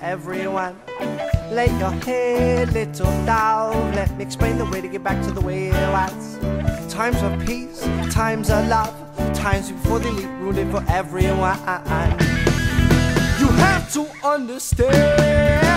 Everyone, lay your head, little down. Let me explain the way to get back to the way it was. Times of peace, times of love, times before they leave, Ruling for everyone. You have to understand.